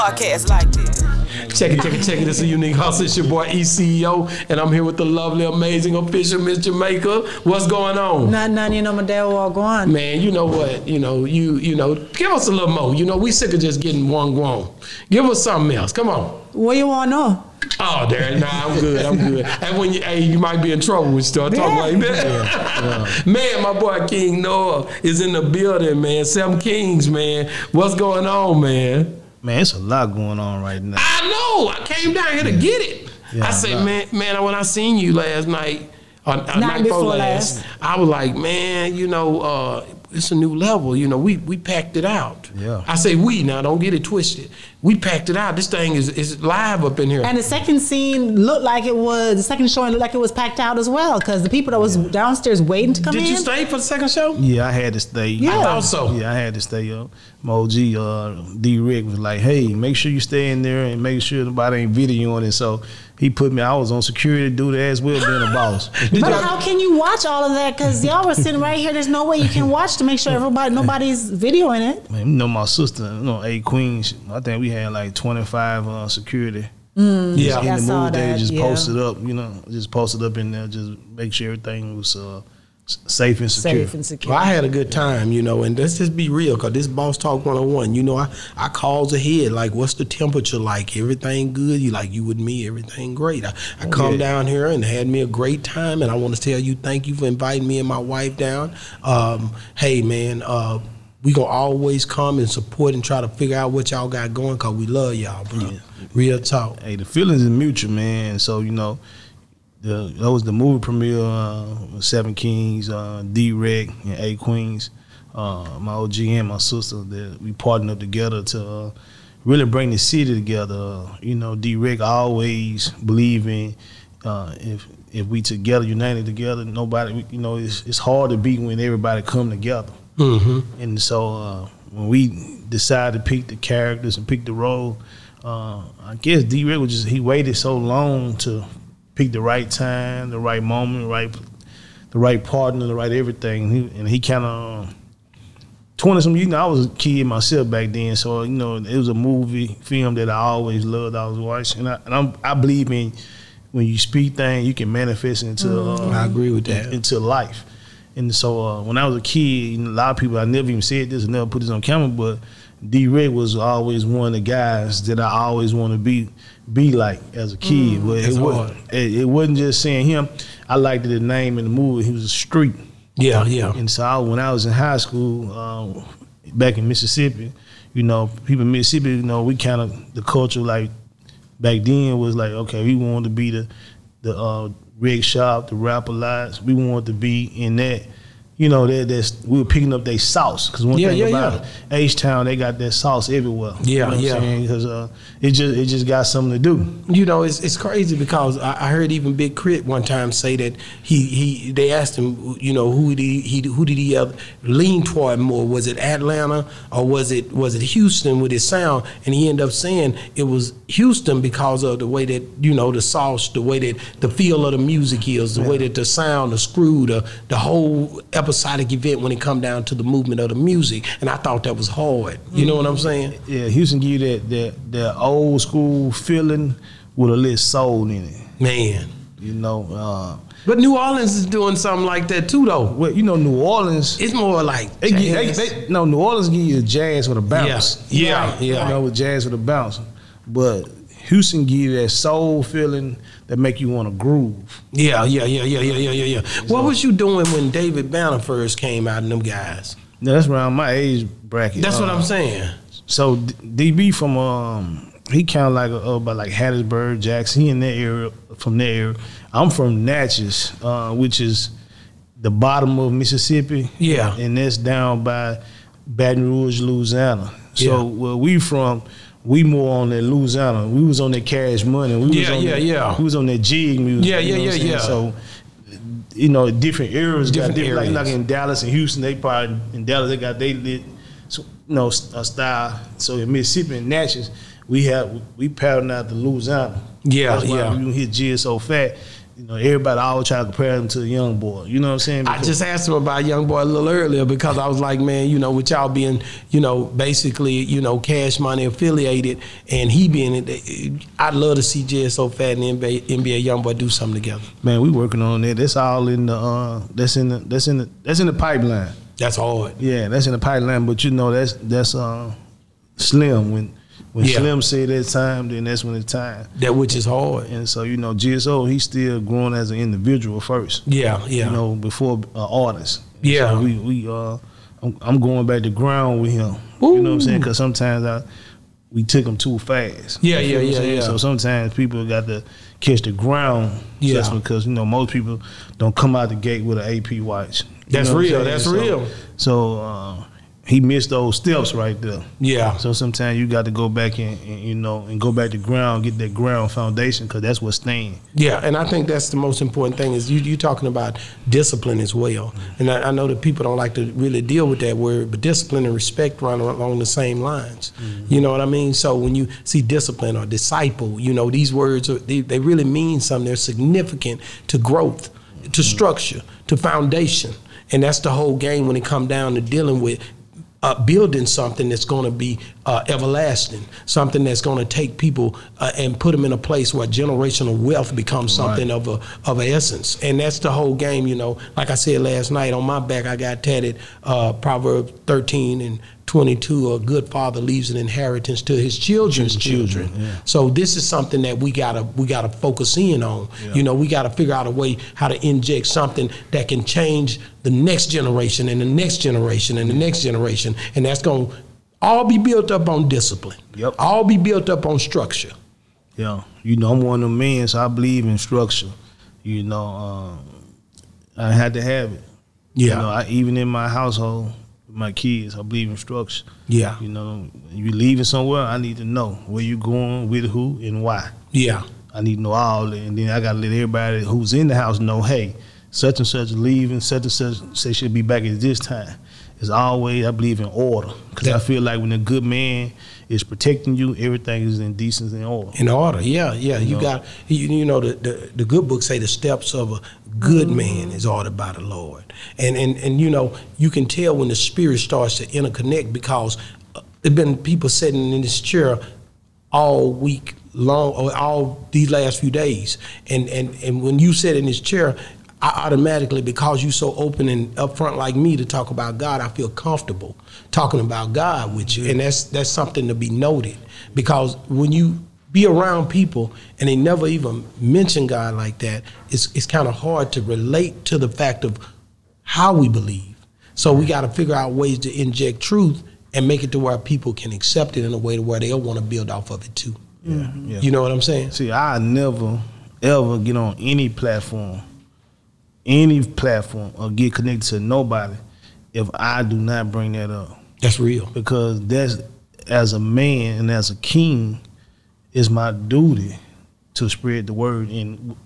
podcast like this. Check it, check it, check it. This is a unique hustle. It's your boy ECEO, and I'm here with the lovely, amazing, official Miss Jamaica. What's going on? Not none, you know, my dad all gone. Man, you know what? You know, you you know, give us a little more. You know, we sick of just getting one grown. Give us something else. Come on. What you want to know? Oh, there. Nah, I'm good. I'm good. And when you, hey, you might be in trouble when you start talking Yeah. like that. Man, my boy King Noah is in the building, man. Seven Kings, man. What's going on, man? Man, it's a lot going on right now. I know. I came down here to get it. Yeah, I said, man, man, when I seen you last night, or, or night, before, before last, last. I was like, man, you know, uh, it's a new level. You know, we we packed it out. Yeah. I say we now, don't get it twisted. We packed it out. This thing is is live up in here. And the second scene looked like it was, the second showing looked like it was packed out as well because the people that was downstairs waiting to come Did in. you stay for the second show? Yeah, I had to stay. Yeah. I thought so. Yeah, I had to stay up. My OG, uh, D Rick was like, "Hey, make sure you stay in there and make sure nobody ain't videoing it." So he put me. I was on security duty as well, being a boss. But how can you watch all of that? Because y'all were sitting right here. There's no way you can watch to make sure everybody, nobody's videoing it. Man, you know my sister, you know, A Queen. she- I think we had like twenty five uh, security. yeah. I in the saw movie, they just yeah. posted up. You know, just posted up in there, just make sure everything was uh, safe and secure. Safe and secure. Well, I had a good time, you know, and let's just be real, cause this Boss Talk 101, you know, I, I calls ahead, like, what's the temperature like? Everything good? You like, you with me, everything great. I, I come yeah. down here and had me a great time, and I want to tell you thank you for inviting me and my wife down. Um, hey, man, uh, we gonna always come and support and try to figure out what y'all got going, cause we love y'all, bro. Real talk. Hey, the feelings is mutual, man. So you know, the that was the movie premiere. Uh, Seven Kings, uh, D Rec, and A Queens. Uh, my OG and my sister that we partnered up together to uh, really bring the city together. Uh, you know, D Rec always believe in uh, if if we together, united together, nobody. You know, it's it's hard to beat when everybody come together. Mm-hmm. And so uh, when we decided to pick the characters and pick the role, uh, I guess D Rick was just he waited so long to pick the right time, the right moment, right the right partner, the right everything. He, and he kind of twenty some. You know, I was a kid myself back then, so you know it was a movie film that I always loved. I was watching, and, I, and I'm, I believe in when you speak things, you can manifest into. Uh, I agree with that. into life. And so uh, when I was a kid, you know, a lot of people I never even said this, and never put this on camera, but D Red was always one of the guys that I always want to be be like as a kid. but it, wasn't, it, it wasn't just saying him. I liked the name in the movie. He was a street. Yeah, yeah. And so I, when I was in high school, um, back in Mississippi, you know, people in Mississippi, you know, we kind of the culture like back then was like, okay, we wanted to be the the uh, rig shop, the rapper lives. We wanted to be in that. You know, that that's we were picking up their sauce because one Yeah, thing yeah, about H Town, they got that sauce everywhere. Yeah, yeah. Because uh, it just it just got something to do. You know, it's it's crazy because I, I heard even Big K.R.I.T. one time say that he he they asked him, you know, who did he, he who did he uh, lean toward more? Was it Atlanta or was it was it Houston with his sound? And he ended up saying it was Houston because of the way that you know the sauce, the way that the feel of the music is, the way that the sound, the screw, the the whole episodic event when it come down to the movement of the music. And I thought that was hard. You know what I'm saying? Yeah, Houston give you that that that old school feeling with a little soul in it. Man. You know, uh, But New Orleans is doing something like that too, though. well, you know, New Orleans. It's more like They, they, they, no, New Orleans give you jazz with a bounce. Yeah, yeah, yeah. You know, with jazz with a bounce. But Houston give you that soul feeling that make you want to groove. yeah, yeah, yeah, yeah, yeah, yeah, yeah, yeah. What was you doing when David Banner first came out and them guys? Now, that's around my age bracket. That's what Uh, I'm saying. So DB from um, he kind of like uh, about like Hattiesburg, Jackson. He in that area from that area. I'm from Natchez, uh, which is the bottom of Mississippi. Yeah. and that's down by Baton Rouge, Louisiana. So Yeah. where we from, we more on that Louisiana. We was on that Cash Money. We was Yeah, on yeah, that, yeah. We was on that jig music. Yeah, yeah, know what I'm yeah, yeah. So you know, different eras Different got different, like, like in Dallas and Houston, they probably in Dallas they got they lit, so, you know, a style. So in Mississippi and Natchez, we have we pattern out the Louisiana. Yeah, That's why yeah. we hit GSO Phat. You know, everybody always try to compare him to a young boy. You know what I'm saying? I just asked him about YoungBoy a little earlier because I was like, man, you know, with y'all being, you know, basically, you know, cash money affiliated, and he being, I'd love to see GSO Phat and NBA, NBA YoungBoy do something together. Man, we working on that. That's all in the. Uh, that's in the. That's in the. That's in the pipeline. That's hard. Yeah, that's in the pipeline. But you know, that's that's uh, slim when when Yeah. Slim say that time, then that's when it's time. That which is hard. And so you know, GSO he's still growing as an individual first. Yeah, yeah. You know, before uh, artist. Yeah. So we we uh, I'm, I'm going back to ground with him. You know what I'm saying? Because sometimes I we took him too fast. Yeah, You yeah, feel what I'm yeah, yeah. So sometimes people got to catch the ground. Yeah. Just because you know most people don't come out the gate with an AP watch. That's know what I'm real, that's So- real. So uh, he missed those steps right there. Yeah. So sometimes you got to go back and, and you know and go back to ground, get that ground foundation because that's what's staying. Yeah, and I think that's the most important thing is you you talking about discipline as well. And I, I know that people don't like to really deal with that word, but discipline and respect run along the same lines. Mm-hmm. You know what I mean? So when you see discipline or disciple, you know these words are, they, they really mean something. They're significant to growth, to mm-hmm. structure, to foundation, and that's the whole game when it come down to dealing with uh, building something that's going to be uh, everlasting, something that's going to take people uh, and put them in a place where generational wealth becomes something of a of a essence, and that's the whole game. You know, like I said last night, on my back I got tatted uh, Proverbs thirteen and. 22 a good father leaves an inheritance to his children's children, yeah. so this is something that we gotta we gotta focus in on you know we gotta figure out a way how to inject something that can change the next generation and the next generation and the next generation and that's gonna all be built up on discipline Yep. all be built up on structure Yeah, you know, I'm one of them men, so I believe in structure. You know, um, I had to have it. Yeah. You know, I, even in my household, with my kids, I believe in structure. yeah You know, you leaving somewhere, I need to know where you going, with who, and why. yeah I need to know all that, and then I got to let everybody who's in the house know, hey, such and such leaving, such and such say she'll be back at this time. It's always I believe in order. Because I feel like when a good man is protecting you, everything is in decency and order. in order yeah yeah. You know. got you, you know the, the the good book say the steps of a good man is ordered by the lord. And and and you know you can tell when the spirit starts to interconnect because uh, there've been people sitting in this chair all week long or all these last few days. And and and when you sit in this chair I automatically, because you're so open and upfront like me to talk about God, I feel comfortable talking about God with you, and that's that's something to be noted. Because when you be around people and they never even mention God like that, it's it's kind of hard to relate to the fact of how we believe. So we got to figure out ways to inject truth and make it to where people can accept it in a way to where they'll want to build off of it too. Yeah, yeah. You know what I'm saying? See, I never ever get on any platform, any platform, or get connected to nobody if I do not bring that up. That's real. Because that's as a man and as a king, it's my duty to spread the word in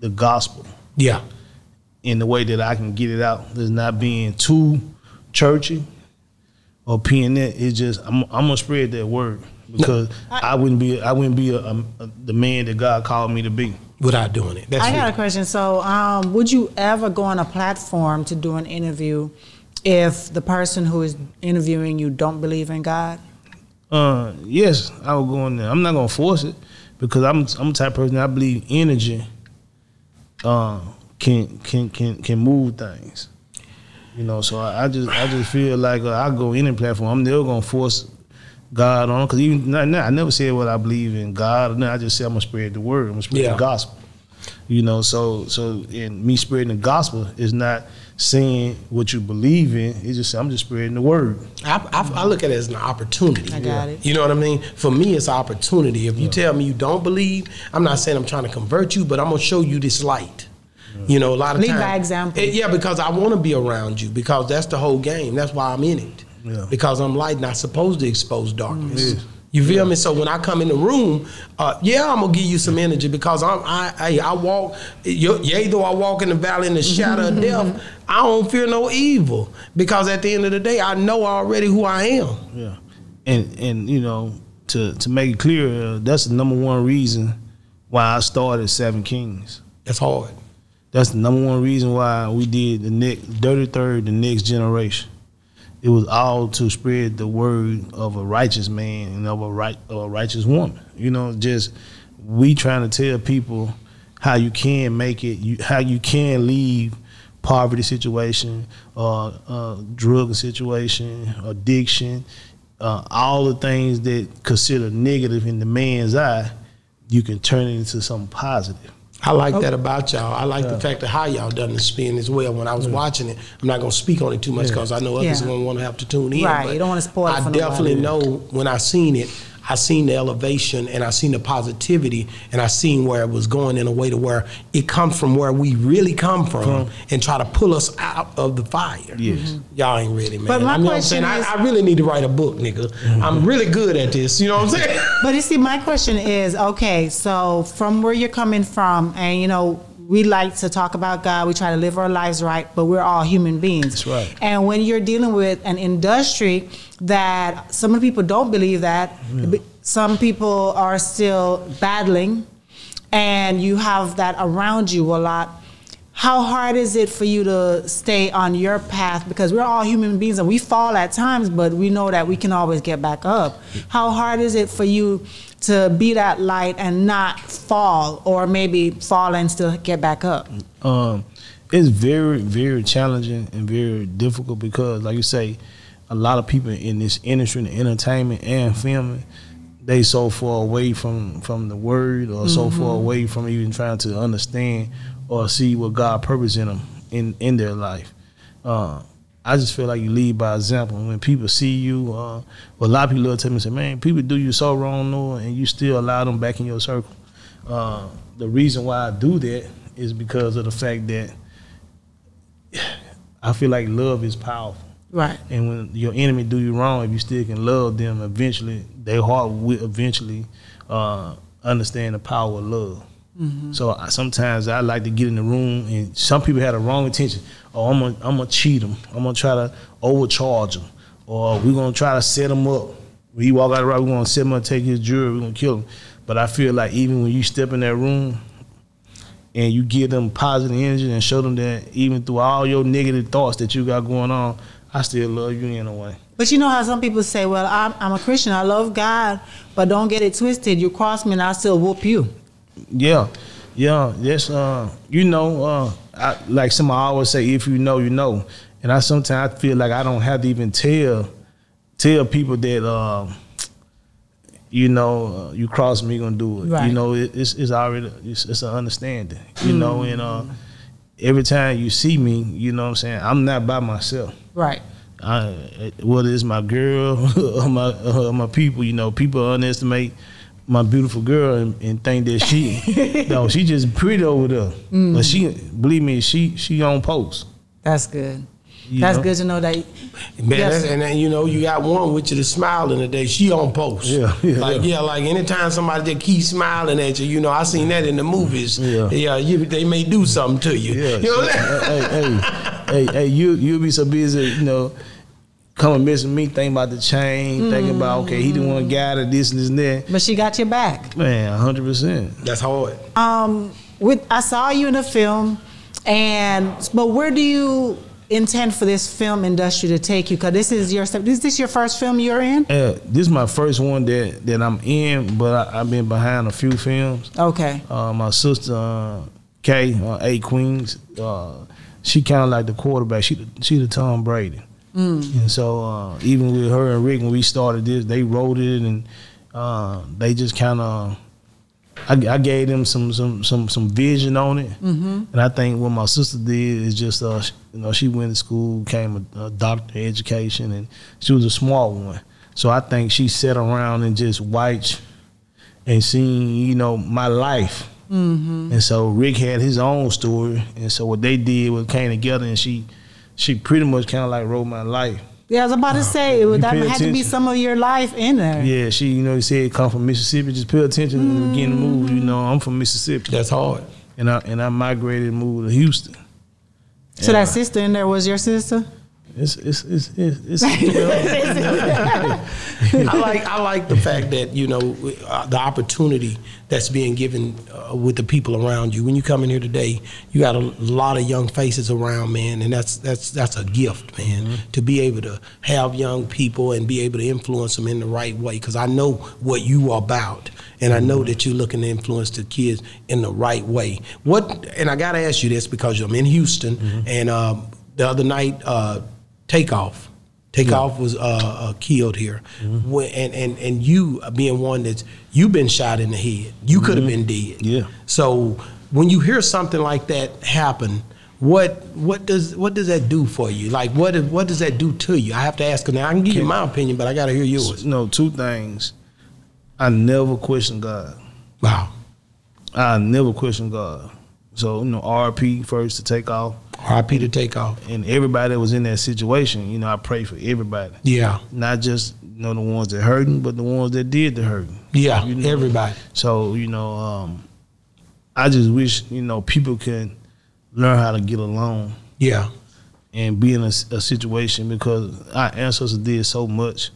the gospel Yeah. in the way that I can get it out. There's not being too churchy or peeing that. It's just I'm, I'm gonna spread that word because I wouldn't be I wouldn't be a, a, a- the man that God called me to be. Without doing it. That's I got a question. So, um, would you ever go on a platform to do an interview if the person who is interviewing you don't believe in God? Uh, yes, I will go in there. I'm not gonna force it because I'm I'm the type of person I believe energy uh, can can can can move things. You know, so I, I just I just feel like uh, I go any platform. I'm never gonna force God on because even now, now, I never said what I believe in God. No, I just say I'm gonna spread the word. I'm gonna spread Yeah. the gospel. You know, so so in me spreading the gospel is not saying what you believe in. It's just I'm just spreading the word. I, I, I look at it as an opportunity. I got it. You know what I mean? For me, it's an opportunity. If you tell me you don't believe, I'm not saying I'm trying to convert you, but I'm gonna show you this light. You know, a lot of Lead times. by example. Eh, yeah, because I want to be around you because that's the whole game. That's why I'm in it. Yeah. Because I'm light, not supposed to expose darkness. You feel me? So when I come in the room, uh, yeah, I'm gonna give you some energy because I'm I I, I walk. yo- Yea, though I walk in the valley in the shadow of death, I don't fear no evil because at the end of the day, I know already who I am. Yeah, and and you know to to make it clear, uh, that's the number one reason why I started Seven Kings. That's hard. That's the number one reason why we did the next Dirty Third, the next generation. It was all to spread the word of a righteous man and of a right of a righteous woman. You know, just we trying to tell people how you can make it, you, how you can leave poverty situation, uh, uh, drug situation, addiction, uh, all the things that consider negative in the man's eye, you can turn it into something positive. I like that about y'all. I like the fact of how y'all done the spin as well. When I was watching it, I'm not gonna speak on it too much because I know others Yeah. are gonna want to have to tune in. Right, but you don't wanna spoil it I definitely nobody. know when I seen it, I seen the elevation and I seen the positivity and I seen where it was going in a way to where it comes from where we really come from and try to pull us out of the fire. Yes. Mm-hmm. Y'all ain't ready, man. But my I know what I'm saying. question is- I, I really need to write a book, nigga. Mm-hmm. I'm really good at this. You know what I'm saying? But you see, my question is okay, so from where you're coming from, and you know, we like to talk about God, we try to live our lives right, but we're all human beings. That's right. And when you're dealing with an industry that some of the people don't believe that, mm-hmm. some people are still battling, and you have that around you a lot. How hard is it for you to stay on your path? Because we're all human beings and we fall at times, but we know that we can always get back up. How hard is it for you to be that light and not fall, or maybe fall and still get back up? um, it's very, very challenging and very difficult because, like you say, a lot of people in this industry, in entertainment and filming, they so far away from from the word, or so far away from even trying to understand or see what God purpose in them in in their life. Uh, I just feel like you lead by example. When people see you, uh, well, a lot of people will tell me, say, "Man, people do you so wrong, Noah, and you still allow them back in your circle." Uh, the reason why I do that is because of the fact that I feel like love is powerful. Right. And when your enemy do you wrong, if you still can love them, eventually their heart will eventually uh, understand the power of love. So I, sometimes I like to get in the room, and some people had the wrong intention. Oh, I'm gonna I'm gonna cheat them. I'm gonna try to overcharge them, or we're gonna try to set him up. When he walk out the right, we're gonna set him up, take his jewelry, we're gonna kill him. But I feel like even when you step in that room, and you give them positive energy and show them that even through all your negative thoughts that you got going on, I still love you in a way. But you know how some people say, "Well, I'm, I'm a Christian. I love God, but don't get it twisted. You cross me, and I still whoop you." Yeah, yeah, yes. Uh, you know, uh, I, like somebody always say, if you know, you know. And I sometimes I feel like I don't have to even tell tell people that, uh, you know, uh, you cross me, gonna do it. Right. You know, it, it's it's already it's, it's an understanding. You know, and uh, every time you see me, you know, what I'm saying I'm not by myself. Right. I, whether it's my girl or my or my people, you know, people underestimate my beautiful girl and, and think that she no, she just pretty over there. But she mm. believe me, she she on post. That's good. You That's know? good to know that. Man, Yes. and then you know you got one with you to smiling today. She on post. Yeah, yeah, like yeah. yeah. like anytime somebody that keeps smiling at you, you know I seen that in the movies. Yeah. yeah. You, they may do something to you. Yeah, you know what I'm hey, hey, hey, hey, you you'll be so busy, you know, coming missing me, thinking about the chain, thinking about okay, he the one guy that this and this and that. But she got your back. Man, hundred percent. That's hard. Um, with I saw you in the film, and but where do you intend for this film industry to take you? Because this is your is this your first film you're in? Uh, this is my first one that that I'm in, but I, I've been behind a few films. Okay. Uh, my sister uh, Kay, uh, A Queens, uh, she kind of like the quarterback. She the, she the Tom Brady, and so uh, even with her and Rick when we started this, they wrote it and uh, they just kind of. I, I gave them some some some some vision on it, and I think what my sister did is just uh sh- you know she went to school, came a, a doctor education, and she was a smart one. So I think she sat around and just watched and seen you know my life. Mm-hmm. And so Rick had his own story, and so what they did was came together, and she she pretty much kind of like wrote my life. Yeah, I was about to say it, would- that pay had to be some of your life in there. Yeah, she you know he said come from Mississippi. Just pay attention in the beginning Mm. move. You know I'm from Mississippi, That's hard. and I and I migrated and moved to Houston. So that sister in there was your sister. It's it's it's it's, it's you know, hey, I like I like the fact that you know uh, the opportunity that's being given uh, with the people around you. When you come in here today, you got a lot of young faces around, man, and that's that's that's a gift, man, mm-hmm. to be able to have young people and be able to influence them in the right way. Because I know what you are about, and I know mm-hmm. that you're looking to influence the kids in the right way. What? And I got to ask you this because I'm in Houston, mm-hmm. and um, the other night, uh, takeoff Takeoff yeah. was uh, uh, killed here, mm-hmm. and and and you being one that's you've been shot in the head, you mm-hmm. could have been dead. Yeah. So when you hear something like that happen, what what does what does that do for you? Like what what does that do to you? I have to ask. Now I can give can, you my opinion, but I got to hear yours. No, two things. I never question God. Wow. I never question God. So you know, RP first to Takeoff. RP to Takeoff. And everybody that was in that situation, you know, I pray for everybody. Yeah. Not just you know the ones that hurting, but the ones that did the hurting. Yeah, you know? everybody. So you know, um, I just wish you know people can learn how to get along. Yeah. And be in a, a situation because our ancestors did so much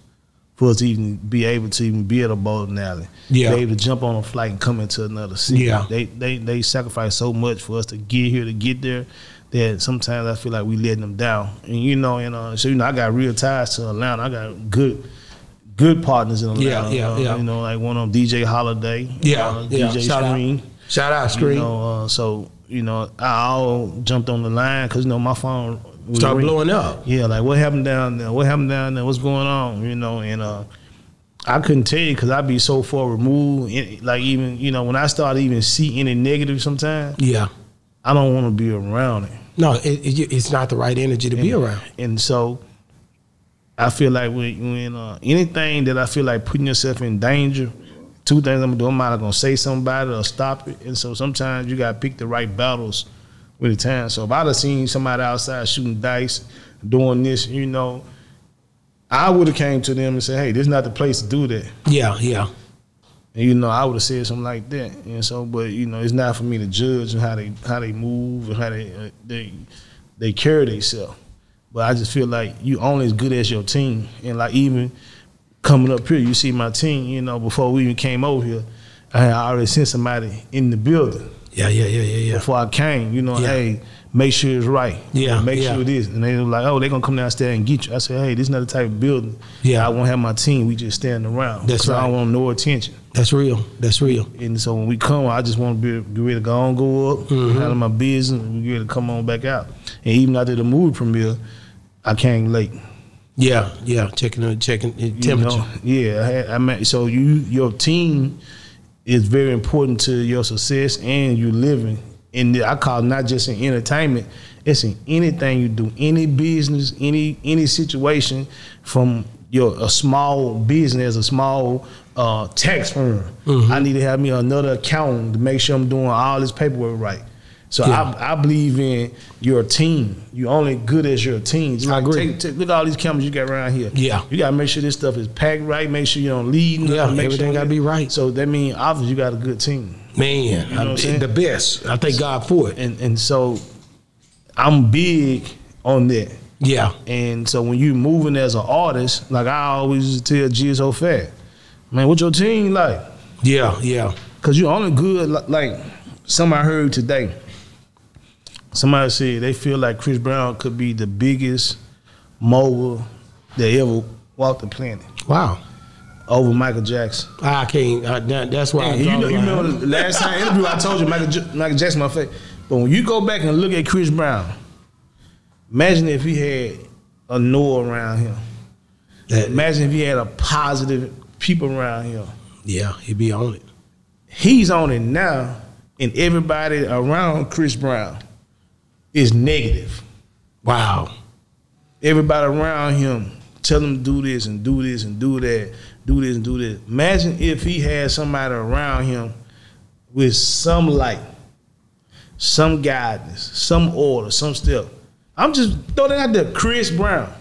for us to even be able to even be at a bowling alley. Yeah. Be able to jump on a flight and come into another city. Yeah. They they they sacrifice so much for us to get here to get there that sometimes I feel like we letting them down. And you know, and uh, so you know, I got real ties to Atlanta. I got good good partners in Atlanta. Yeah, yeah, uh, yeah. You know, like one of them, DJ Holiday. Yeah, uh, yeah. DJ Shout Scream. Out. Shout out Scream. You know, uh, so you know, I all jumped on the line because you know my phone started blowing up. Yeah, like what happened down there? What happened down there? What's going on? You know, and uh, I couldn't tell you because I'd be so far removed. Like even you know when I start even see any negative sometimes. Yeah, I don't want to be around it. No, it, it, it's not the right energy to and, be around. And so I feel like when, when uh, anything that I feel like putting yourself in danger, two things I'm gonna do. I'm either gonna say somebody or stop it. And so sometimes you gotta pick the right battles with the time. So if I'd have seen somebody outside shooting dice, doing this, you know, I would have came to them and said, "Hey, this is not the place to do that." Yeah, yeah. And you know, I would have said something like that. And so, but you know, it's not for me to judge how they how they move and how they uh, they they carry themselves. But I just feel like you only as good as your team. And like even coming up here, you see my team. You know, before we even came over here, I had already seen somebody in the building. Yeah, yeah, yeah, yeah, yeah. Before I came, you know, Yeah. hey, make sure it's right. Yeah, make yeah. sure it is. And they were like, oh, they're gonna come downstairs and get you. I said, hey, this is not the type of building. Yeah. I won't have my team. We just standing around. That's 'Cause I don't want no attention. That's real. That's real. And so when we come, I just want to be get ready to go on, go up, Mhm. handle my business, and we ready to come on back out. And even after the movie premiere, I came late. Yeah, yeah. Checking the checking the you temperature. know? Yeah, I, had, I mean, so you your team is very important to your success and you living. And I call it not just in entertainment, it's in anything you do, any business, any any situation, from your a small business, a small uh, tax firm. Mm-hmm. I need to have me another accountant to make sure I'm doing all this paperwork right. So Yeah. I, I believe in your team. You're only good as your team. Just I agree. Take, take, look at all these cameras you got around here. Yeah. You gotta make sure this stuff is packed right. Make sure you don't lead. Yeah, make everything sure gotta be right. So that means obviously you got a good team, Man, know I'm I- the best. I thank God for it. and and so I'm big on that. Yeah, And so when you're moving as an artist, like I always to tell GSO Phat, man, what your team like? yeah, yeah. Cause you're only good li- like somebody heard today. Somebody said they feel like Chris Brown could be the biggest mogul that ever walked the planet Wow. over Michael Jackson. I can't. I, that, that's why. I And you know, you the last time interview I told you Michael, J- Michael Jackson my face. But when you go back and look at Chris Brown, imagine if he had a Noah around him. That- Imagine if he had a positive people around him. yeah, he'd be on it. He's on it now, and everybody around Chris Brown is negative. Wow. Everybody around him tell him to do this and do this and do that, do this and do this. Imagine if he had somebody around him with some light, some guidance, some order, some step. I'm just throwing that out there, Chris Brown.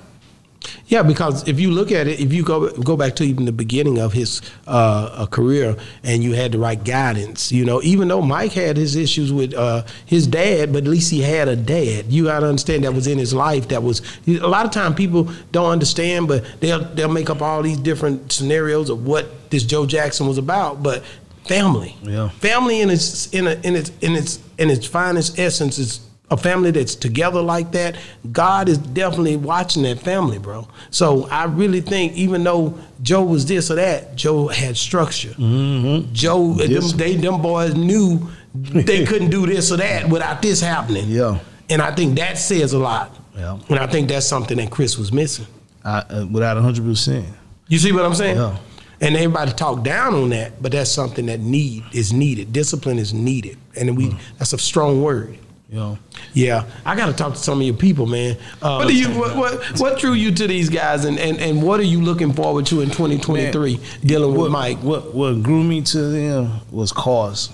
Yeah, because if you look at it, if you go go back to even the beginning of his uh, career, and you had the right guidance, you know, even though Mike had his issues with uh, his dad, but at least he had a dad. You got to understand that was in his life. That was a lot of time people don't understand, but they'll they'll make up all these different scenarios of what this Joe Jackson was about, but. Family, Yeah. family in its in, a, in its in its in its finest essence is a family that's together like that, God is definitely watching that family, bro. So I really think, even though Joe was this or that, Joe had structure. Mm-hmm. Joe, them, they, them boys knew they couldn't do this or that without this happening. Yeah. And I think that says a lot. Yeah. And I think that's something that Chris was missing. I, uh, without hundred percent. You see what I'm saying? Yeah. And everybody talk down on that, but that's something that need is needed. Discipline is needed, and we that's a strong word. You know. Yeah, I got to talk to some of your people, man. Uh, what do you what, what what drew you to these guys, and, and, and what are you looking forward to in 2023 dealing with what, Mike? What what grew me to them was cause.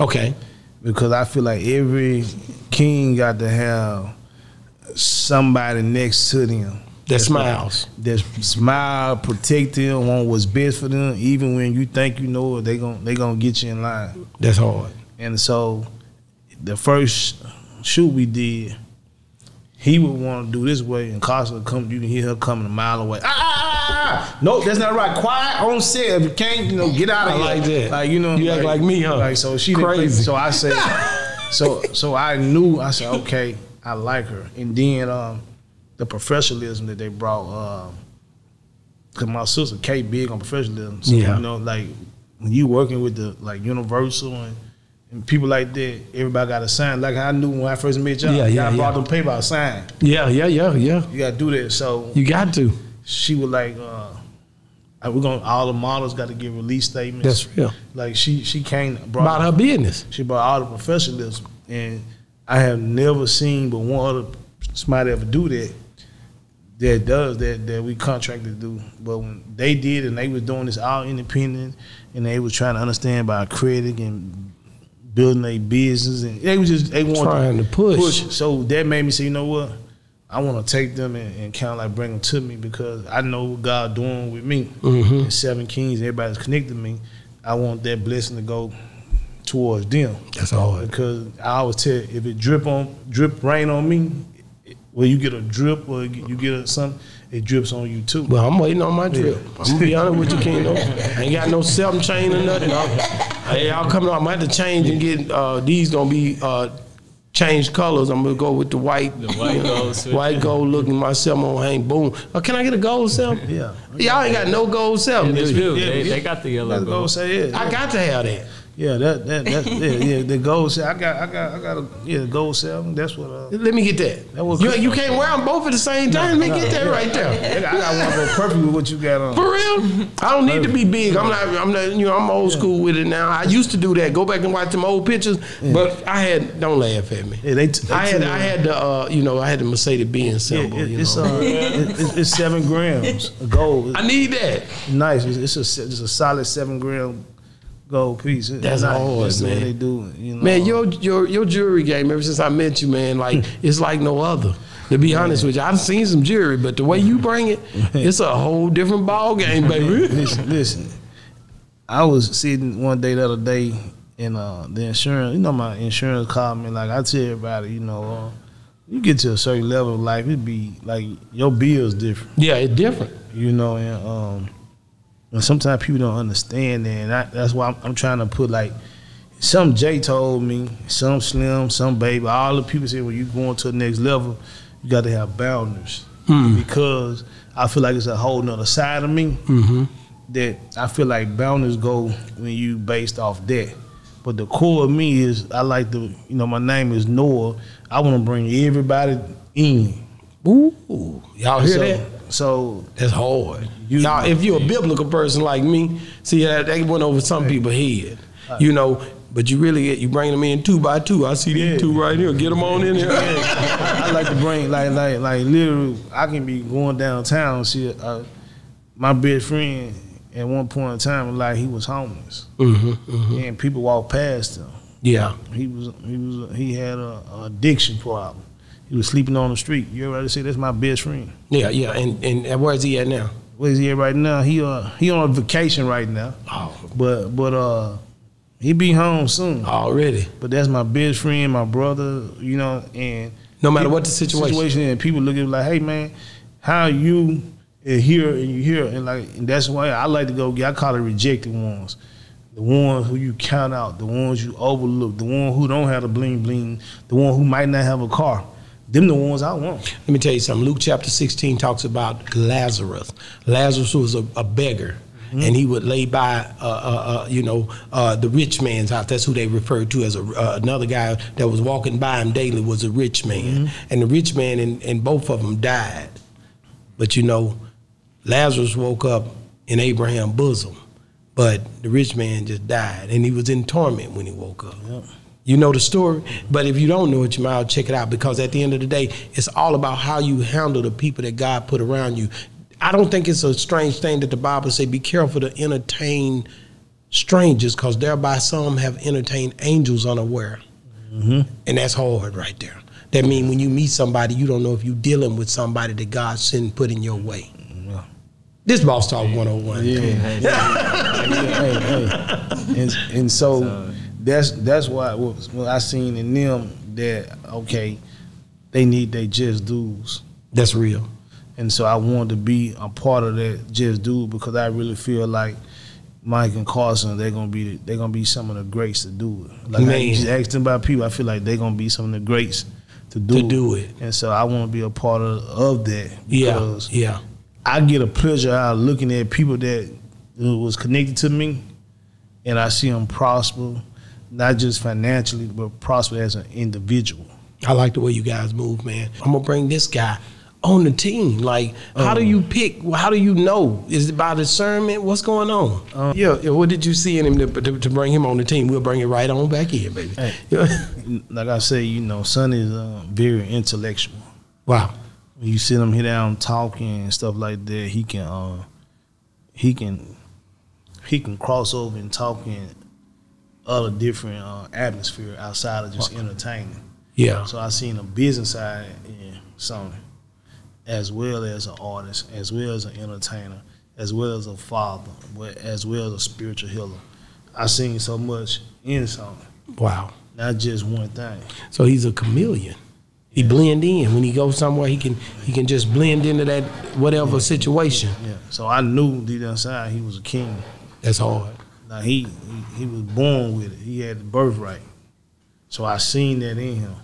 Okay, because I feel like every king got to have somebody next to them that smiles. that smile, protect them, want what's best for them, even when you think you know it, they gon' they gonna get you in line. That's hard. And so, the first shoot we did, he would want to do this way, and Costa would come. You can hear her coming a mile away. Ah, ah, ah, ah. no, that's not right. Quiet on set. If you can't, you know, get out of I here. like that. Like you know, You act like me, huh? Like so, she play- Crazy. So I said, so so I knew. I said, okay, I like her. And then um, the professionalism that they brought. Um, Cause my sister Kate big on professionalism. So, Yeah. You know, like when you working with the like Universal and, and people like that, everybody got a sign. Like I knew when I first met y'all, Yeah, yeah, y'all brought yeah. them paper, I signed. Yeah, yeah, yeah, yeah. You got to do that. So You got to. she was like, uh, we're gonna all the models got to give release statements. That's real. Like she she came brought About her business. she brought all the professionalism, and I have never seen but one other somebody ever do that. That does that that we contracted to do, but when they did and they was doing this all independent, and they was trying to understand about credit and building a business, and they was just they wanted Trying to push. So that made me say, you know what, I want to take them and, and kind of like bring them to me because I know what God doing with me. Mhm. And Seven Kings, everybody's connected to me. I want that blessing to go towards them That's hard. because I always tell you, if it drip on drip rain on me, well you get a drip or you get a something, it drips on you too. Well, I'm waiting on my drip. I'm gonna be honest with you, Keno. I ain't got no self chain or nothing. I'll, hey, I'll come on. I'm gonna have to change and get uh, these. Gonna be uh, changed colors. I'm gonna go with the white, The white gold white gold looking. Myself I'm gonna hang. Boom. Uh, can I get a gold self? Yeah. Y'all ain't got no gold self. Yeah, they do. Yeah, they, they got the yellow Let's gold. say it. I got to have that. Yeah, that that that yeah, yeah the gold. I got I got I got a yeah gold cell. That's what uh Let me get that. That was- you, you can't wear them both at the same time. Let me get that right there. I got, one go perfect with what you got on. For real? I don't need to be big. I'm not. I'm not. You know, I'm old school with it now. I used to do that. Go back and watch them old pictures. But I had. Don't laugh at me. Yeah, they, they I had. I had the. Uh, you know, I had the Mercedes Benz Yeah, symbol. it- you it's know. uh, it- it's, it's seven grams of gold. I need that. nice. It's, it's a it's a solid seven gram gold piece. That's nice. hard, That's the way man. they do. You know, Man, your your your jewelry game. Ever since I met you, man, like it's like no other. To be honest with you, I've seen some jewelry, but the way you bring it, it's a whole different ball game, baby. listen, listen. I was sitting one day the other day, and uh, the insurance. You know, my insurance called me. Like I tell everybody, you know, uh, you get to a certain level of life, it be like your bills different. yeah, it's different. you know, and um, and sometimes people don't understand that. And I, that's why I'm, I'm trying to put like some Jay told me, some Slim, some Baby. All the people say when you going to the next level, you got to have boundaries because I feel like it's a whole nother side of me Mm-hmm. that I feel like boundaries go when you based off that. But the core of me is I like the you know my name is Noah. I want to bring everybody in. Ooh, y'all hear so, that? So That's hard. You- Y'all, if you're a biblical person like me, see that that went over some people's head. You know, but you really you bring them in two by two. I see these Yeah. two right here. Get them on in here. I like to bring like like like literally. I can be going downtown see uh, my best friend at one point in time like he was homeless hmm hmm and people walk past him. Yeah. He was he was he had a, a addiction problem. He was sleeping on the street. You everybody say that's my best friend. Yeah, yeah. And and where's he at now? Where's he at right now? He uh he on a vacation right now. Oh, But but uh he be home soon. already. But that's my best friend, my brother, you know, and No matter what the situation. and people look at like, hey man, how you here and you here and like and that's why I like to go get I call it rejected ones. The ones who you count out, the ones you overlook, the one who don't have the bling bling, the one who might not have a car. Them the ones I want. Let me tell you something. Luke chapter 16 talks about Lazarus. Lazarus was a, a beggar. And he would lay by, uh, uh, uh, you know, uh, the rich man's house. That's who they referred to as a, uh, another guy that was walking by him daily was a rich man. And the rich man and, and both of them died. But you know, Lazarus woke up in Abraham's bosom, but the rich man just died, and he was in torment when he woke up. You know the story, but if you don't know it, you might check it out because at the end of the day, it's all about how you handle the people that God put around you. I don't think it's a strange thing that the Bible say, "Be careful to entertain strangers, because thereby some have entertained angels unaware." Mm-hmm. And that's hard right there. That means when you meet somebody, you don't know if you're dealing with somebody that God sent put in your way. This boss talk 101. hey, hey. And, and so that's that's why what, what I seen in them that okay, they need their just dues. That's real. And so I wanted to be a part of that just do because I really feel like Mike and Carson, they're gonna be they're gonna be some of the greats to do it. Like I Man. just asked them about people, I feel like they're gonna be some of the greats to do, To do it. And so I want to be a part of, of that Yeah, because yeah. I get a pleasure out of looking at people that was connected to me, and I see them prosper, not just financially, but prosper as an individual. I like the way you guys move, man. I'm gonna bring this guy on the team. Like, how do you pick? How do you know? Is it by discernment? What's going on? yeah, yeah. What did you see in him to, to, to bring him on the team? We'll bring it right on back in, baby. Hey. Like I say, you know, Son is uh, very intellectual. wow. When you sit him here down talking and stuff like that, he can uh, he can he can cross over and talk in other different uh, atmosphere outside of just entertaining. Yeah. So I seen a business side in Sonny, as well as an artist, as well as an entertainer, as well as a father, as well as a spiritual healer. I seen so much in Sonny, Wow. not just one thing. So he's a chameleon. He blend in when he goes somewhere. He can he can just blend into that whatever situation. Yeah. So I knew deep inside he was a king. That's hard. Now he, he he was born with it. He had the birthright. So I seen that in him.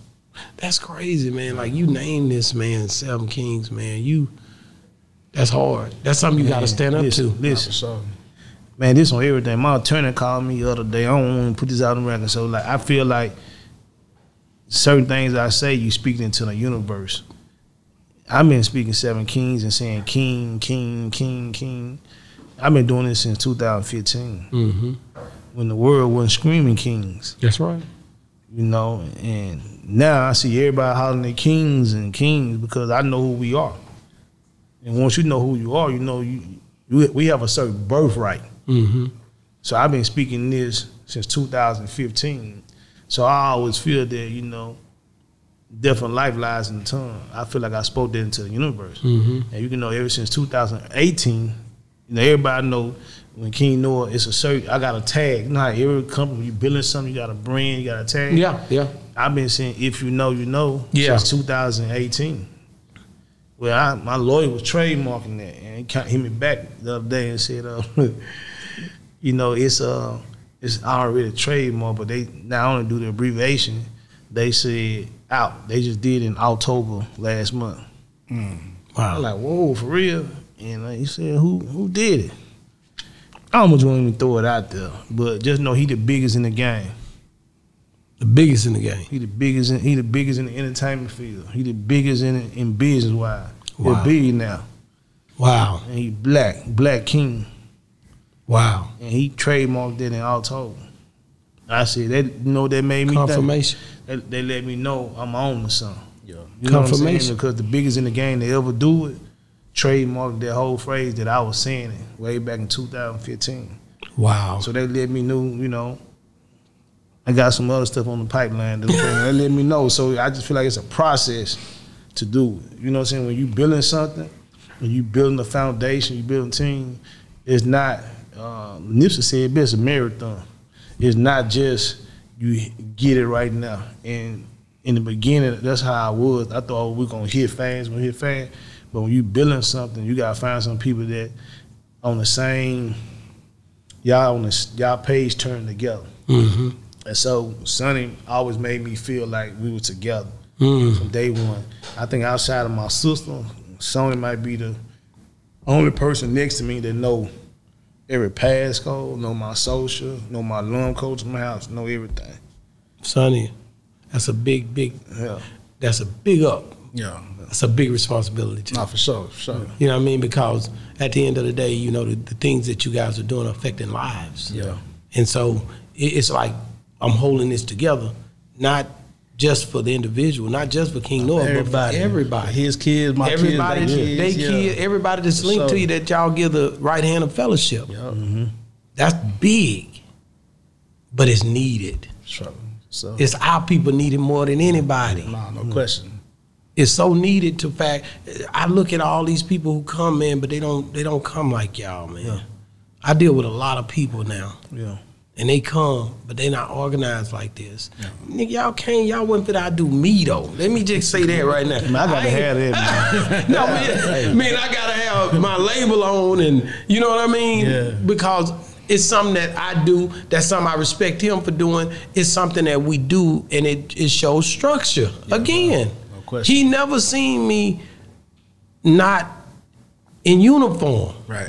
That's crazy, man. Like you named this man Seven Kings, man. You that's hard. That's something you got to stand up listen, to. Listen, man, this on everything. My attorney called me the other day. I don't want to put this out on the record. So like, I feel like certain things I say, you speak into the universe. I've been speaking seven kings and saying king, king, king, king. I've been doing this since 2015 Mm-hmm. when the world wasn't screaming kings. That's right. you know. And now I see everybody hollering at kings and kings because I know who we are. And once you know who you are, you know you, you we have a certain birthright. Mm-hmm. So I've been speaking this since 2015. So I always feel that you know, different life lies in the tongue. I feel like I spoke that into the universe, Mm-hmm. and you can know ever since 2018. Everybody know when King Noah, it's a certain. I got a tag. Not every company you building something, you got a brand, you got a tag. Yeah, yeah. I've been saying if you know, you know Yeah. since 2018. Well, I, my lawyer was trademarking that, and he hit me back the other day and said, uh, "You know, it's uh, it's already trademarked, but they not only do the abbreviation, they said out. They just did in October last month. Wow. I'm like, whoa, for real? And uh, he said, who who did it? I almost won't even throw it out there, but just know he the biggest in the game. The biggest in the game. He the biggest. In, he the biggest in the entertainment field. He the biggest in in business wise. Wow. He's big now, Wow. and he black, black king, Wow. and he trademarked it in told. I said that. You know that made me think? Confirmation. They, they let me know I'm on to something. Yeah. You know what I'm saying? Confirmation. Because the biggest in the game to ever do it, trademarked that whole phrase that I was saying it way back in 2015. Wow. So they let me know, you know, I got some other stuff on the pipeline. That they let me know. So I just feel like it's a process. to do it. You know what I'm saying? When you building something, when you building a foundation, you building a team, it's not. Uh, Nipsey said, "It's a marathon. It's not just you get it right now." And in the beginning, that's how I was. I thought we are gonna hit fans, we hit fans. But when you building something, you gotta find some people that on the same y'all on the y'all page turn together. Mm-hmm. And so Sonny always made me feel like we were together Mm. from day one. I think outside of my sister, Sonny might be the only person next to me that know every passcode, know my social, know my alarm codes in my house, know everything. Sonny, that's a big, big. Yeah. That's a big up. Yeah. That's a big responsibility. Too. Not for sure. For sure. You know what I mean? Because at the end of the day, you know the, the things that you guys are doing are affecting lives. Yeah. And so it, it's like I'm holding this together, not just for the individual, not just for King Noah, but for everybody. His kids, my everybody, kids, they, they kids. yeah. kid, everybody that's linked to you that y'all give the right hand of fellowship. Yup. Mm-hmm. That's big, but it's needed. Sure. So, It's our people need it more than anybody. nah, no question. It's so needed to fact. I look at all these people who come in, but they don't they don't come like y'all, man. Yeah. I deal with a lot of people now, Yeah. and they come, but they not organized like this. Nigga, y'all can't. Y'all wouldn't fit. I do me though. Let me just say that right now. Man, I gotta have that. no, man, man, I gotta have my label on, and you know what I mean? Yeah. Because it's something that I do. That's something I respect him for doing. It's something that we do, and it, it shows structure. Again, no question. he never seen me not in uniform. Right.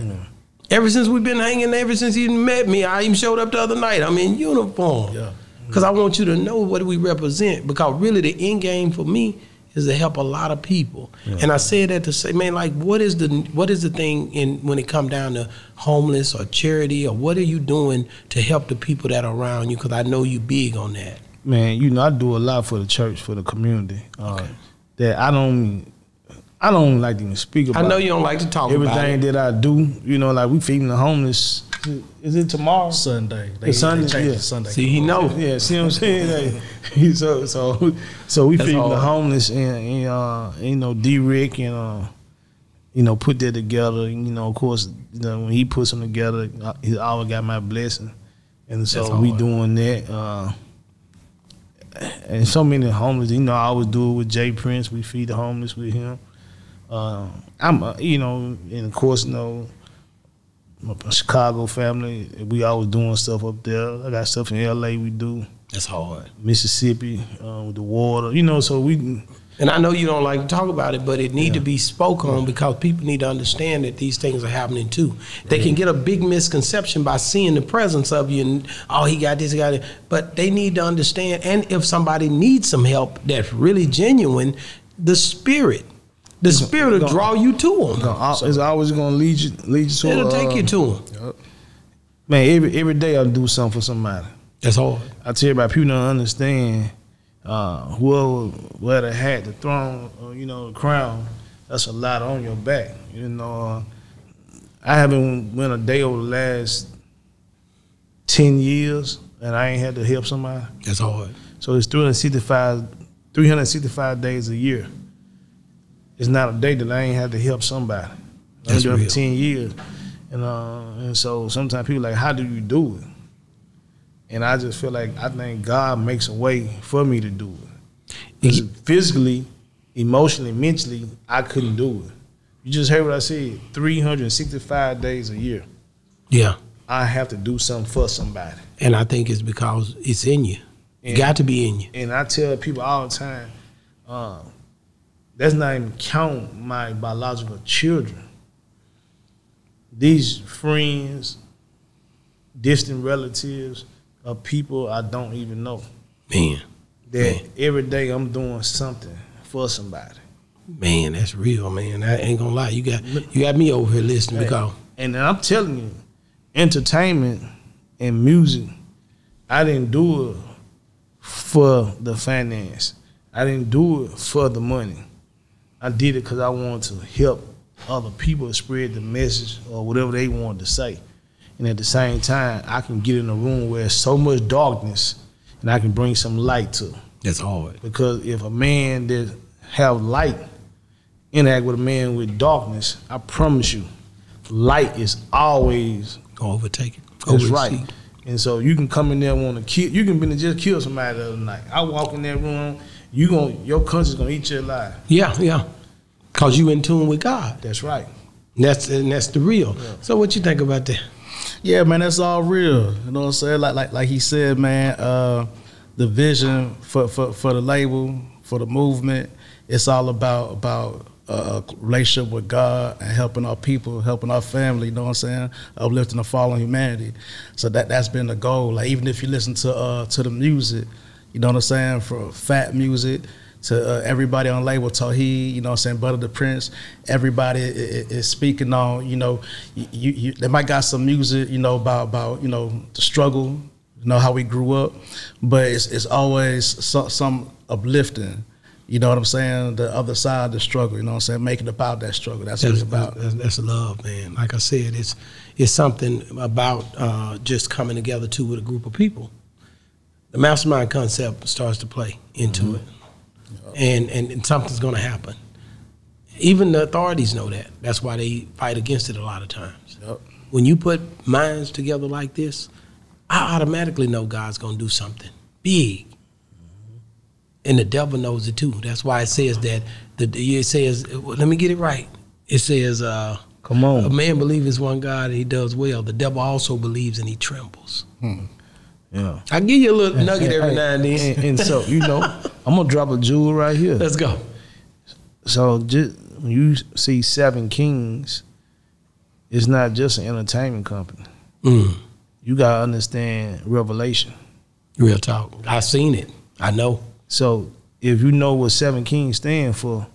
Ever since we've been hanging, ever since he met me, I even showed up the other night. I'm in uniform. Yeah. Because I want you to know what we represent. Because really, the end game for me is to help a lot of people. And I said that to say, man, like, what is the what is the thing in when it come down to homeless or charity or what are you doing to help the people that are around you? Because I know you big on that. Man, you know, I do a lot for the church, for the community. Uh, That I don't, I don't like to even speak about. I know you don't like to talk about everything that I do. You know, like we feeding the homeless. Is it tomorrow? Sunday. They, It's Sunday, they yeah. Sunday. See, he know. Yeah, see what I'm saying? Like, so, so, so we That's feeding the homeless, and, and uh, you know, D. Rick, and uh, you know, put that together. You know, of course, you know, when he puts them together, uh, he always got my blessing, and so That's we hard. doing that. Uh, and so many homeless, you know, I always do it with J. Prince. We feed the homeless with him. Uh, I'm, uh, you know, and of course, you know, my Chicago family, we always doing stuff up there. I got stuff in L.A. We do. That's hard. Mississippi uh, with the water, you know. So we, And I know you don't like to talk about it, but it need to be spoke on because people need to understand that these things are happening too. They can get a big misconception by seeing the presence of you and oh he got this, he got it. But they need to understand and if somebody needs some help that's really genuine, the spirit. The spirit will draw you to them. it's always gonna lead you, lead you to. It'll take uh, you to them. Man, every every day I do something for somebody. That's hard. I tell you about people don't understand. Uh, whoever wear the hat, the throne, or, you know, the crown, that's a lot on your back. You know, uh, I haven't went a day over the last ten years, and I ain't had to help somebody. That's hard. So it's 365, 365 days a year. It's not a day that I ain't had to help somebody. I've been doing it real. for 10 years. And uh, and so sometimes people like, how do you do it? And I just feel like I think God makes a way for me to do it. physically, emotionally, mentally, I couldn't do it. You just heard what I said. 365 days a year. Yeah. I have to do something for somebody. And I think it's because it's in you. It And- got to be in you. And I tell people all the time, uh, that's not even count my biological children. These friends, distant relatives of people I don't even know. Man. That Man. every day I'm doing something for somebody. Man, that's real, man. I ain't gonna lie. You got you got me over here listening because And I'm telling you, entertainment and music, I didn't do it for the finance. I didn't do it for the money. I did it because I wanted to help other people spread the message or whatever they wanted to say. And at the same time, I can get in a room where there's so much darkness and I can bring some light to it. that's hard. Because if a man that have light interact with a man with darkness, I promise you, light is always Go overtake it. that's right. And so you can come in there want to kill. You can be just kill somebody the other night. I walk in that room. You gon' your conscience gonna eat you alive. Yeah, yeah. Cause you in tune with God. That's right. And that's and that's the real. So what you think about that? Yeah, man, that's all real. You know what I'm saying? Like like like he said, man, uh, the vision for, for, for the label, for the movement, it's all about about uh, a relationship with God and helping our people, helping our family, you know what I'm saying? Uplifting the fallen humanity. So that that's been the goal. Like even if you listen to uh, to the music, you know what I'm saying, for Phat music to uh, everybody on label, Tawheed, you know what I'm saying, Butter the Prince, everybody i- i- is speaking on, you know, you, you, they might got some music, you know, about, about, you know, the struggle, you know, how we grew up, but it's, it's always some, some uplifting, you know what I'm saying, the other side of the struggle, you know what I'm saying, making it about that struggle, that's what it's about. that's, that's love, man. Like I said, it's it's something about uh, just coming together too with a group of people. The mastermind concept starts to play into Mm-hmm. it, and, and and something's going to happen. Even the authorities know that. That's why they fight against it a lot of times. Yep. When you put minds together like this, I automatically know God's going to do something big. And the devil knows it too. That's why it says that the it says well, let me get it right. It says uh Come on. a man believes one God and he does well. The devil also believes and he trembles. Yeah. I give you a little nugget every Hey, now and then. And, and so you know, I'm gonna drop a jewel right here. Let's go. So just when you see Seven Kings, it's not just an entertainment company. Mm, You gotta understand Revelation. real talk. I seen it. I know. So if you know what Seven Kings stand for,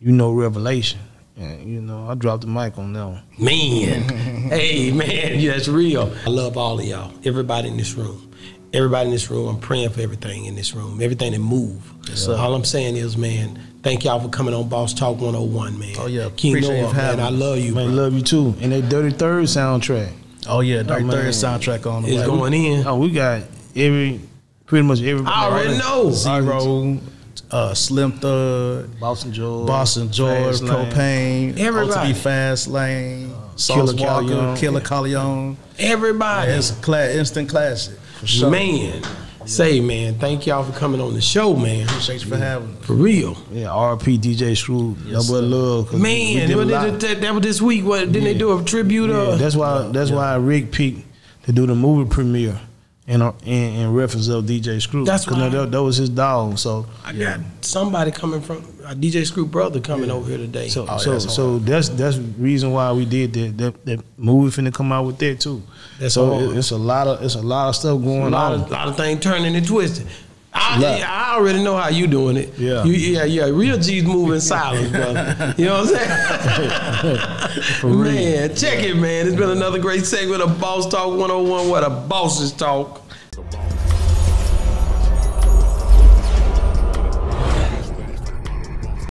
you know Revelation. And you know, I dropped the mic on that one. Man, hey man, yeah, that's real. I love all of y'all. Everybody in this room. Everybody in this room. I'm praying for everything in this room. Everything that move. sir. all I'm saying is, man, thank y'all for coming on Boss Talk 101, man. Oh, yeah. King Appreciate you Noah, for man, I love you, Man, bro. love you too. And that Dirty Third soundtrack. Oh yeah, Dirty oh, man. Third soundtrack on the It's way. going in. Oh, we got every pretty much everybody. I already know. Z-Ro, uh, Slim Thug, Boston George. Boston George, Fast Lane. Propane, Everybody. OTB Fast Lane, Killer Sauce Walker, Kyleon. Killa Kyleon. Everybody. It's a cla- instant classic. For sure. Man, say, man, thank y'all for coming on the show, man. Appreciate you for having me. For real. Yeah, RP DJ Screw. Yes, Double sir. love. 'cause we Man, did a what lot. did it- that, was this week. What didn't they do a tribute? Yeah, uh, that's why. That's why Rick picked to do the movie premiere in in, in reference of DJ Screw. That's 'Cause why- that, that was his dog. So I got somebody coming from uh, DJ Screw brother coming over here today. so Oh, so that's so that's that's the reason why we did that. That, that movie finna come out with that too. That's so it- it's a lot of it's a lot of stuff going. a going lot on. of, lot of things turning and twisting. I, yeah, I already know how you doing it. Yeah. You, yeah, yeah. Real G's moving silent, brother. You know what I'm saying? man, check it, man. It's been another great segment of Boss Talk 101. What a boss's talk.